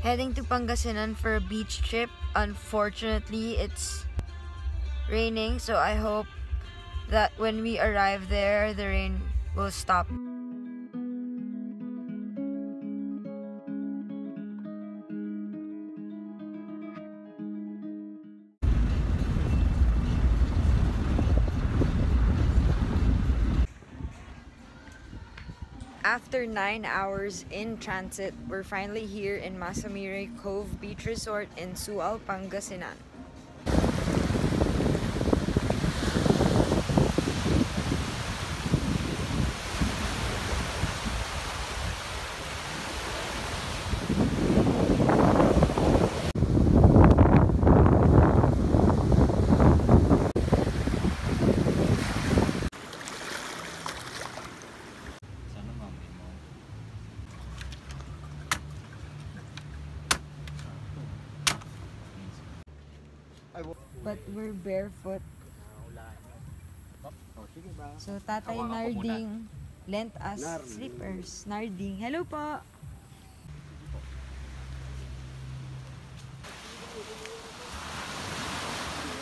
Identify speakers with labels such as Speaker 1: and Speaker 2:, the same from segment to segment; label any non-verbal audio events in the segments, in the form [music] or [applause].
Speaker 1: Heading to Pangasinan for a beach trip. Unfortunately, it's raining, so I hope that when we arrive there, the rain will stop. After 9 hours in transit, we're finally here in Masamirey Cove Beach Resort in Sual, Pangasinan. But we're barefoot.
Speaker 2: Oh, sige ba?
Speaker 1: So Tatay
Speaker 2: Hawakan.
Speaker 1: Narding lent us slippers. Narding, hello po!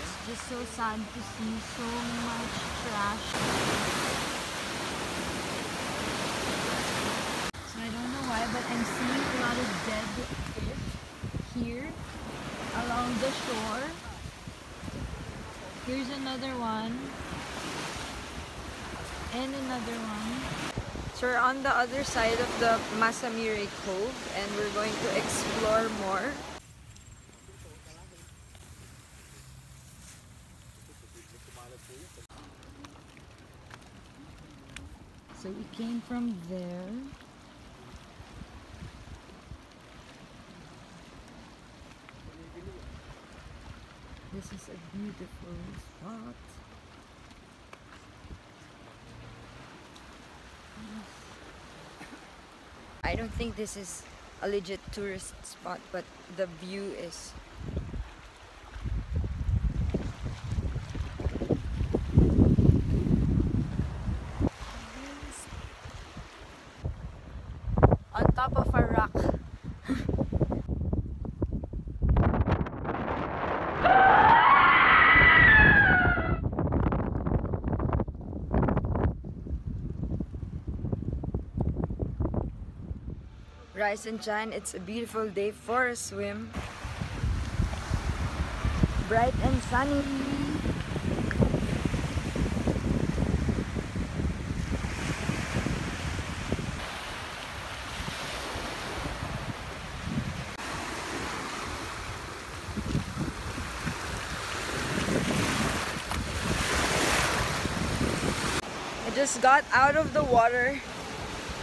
Speaker 1: It's just so sad to see so much trash. So I don't know why, but I'm seeing a lot of dead fish here along the shore. Here's another one. And another one. So we're on the other side of the Masamirey Cove and we're going to explore more. So we came from there. This is a beautiful spot. I don't think this is a legit tourist spot, but the view is. On top of a rock. Rise and shine, it's a beautiful day for a swim. Bright and sunny. I just got out of the water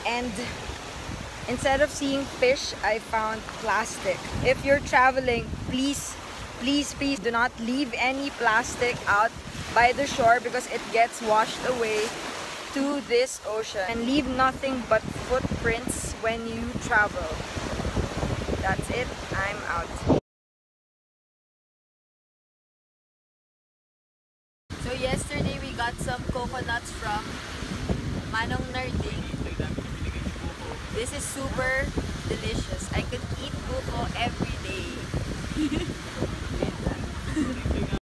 Speaker 1: and Instead of seeing fish, I found plastic. If you're traveling, please, please, please do not leave any plastic out by the shore because it gets washed away to this ocean. And leave nothing but footprints when you travel. That's it. I'm out. So yesterday we got some coconuts from Manong Narding. This is super delicious. I could eat buko every day. [laughs]